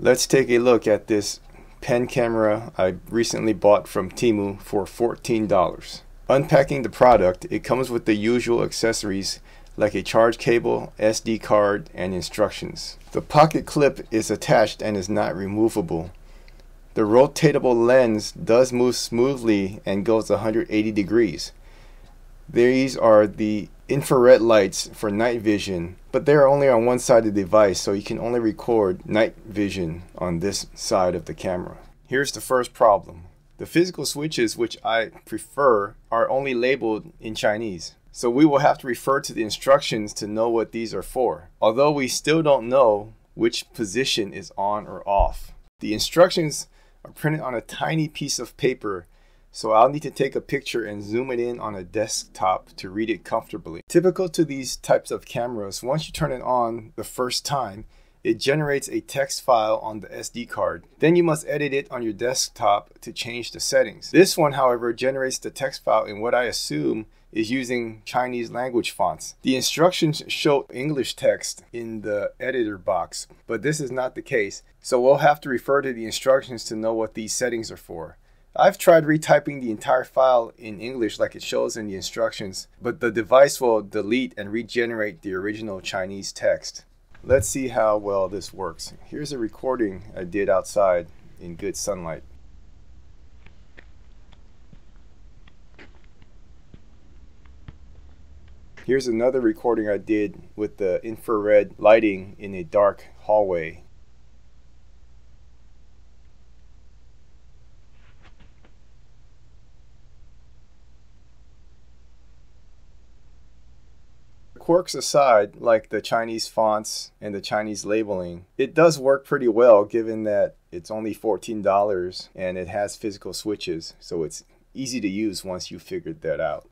Let's take a look at this pen camera I recently bought from Temu for $14. Unpacking the product, it comes with the usual accessories like a charge cable, SD card, and instructions. The pocket clip is attached and is not removable. The rotatable lens does move smoothly and goes 180 degrees. These are the infrared lights for night vision, but they're only on one side of the device, so you can only record night vision on this side of the camera. Here's the first problem. The physical switches, which I prefer, are only labeled in Chinese. So we will have to refer to the instructions to know what these are for, although we still don't know which position is on or off. The instructions are printed on a tiny piece of paper so I'll need to take a picture and zoom it in on a desktop to read it comfortably. Typical to these types of cameras, once you turn it on the first time, it generates a text file on the SD card. Then you must edit it on your desktop to change the settings. This one, however, generates the text file in what I assume is using Chinese language fonts. The instructions show English text in the editor box, but this is not the case. So we'll have to refer to the instructions to know what these settings are for. I've tried retyping the entire file in English like it shows in the instructions, but the device will delete and regenerate the original Chinese text. Let's see how well this works. Here's a recording I did outside in good sunlight. Here's another recording I did with the infrared lighting in a dark hallway quirks aside, like the Chinese fonts and the Chinese labeling, it does work pretty well given that it's only $14 and it has physical switches, so it's easy to use once you figured that out.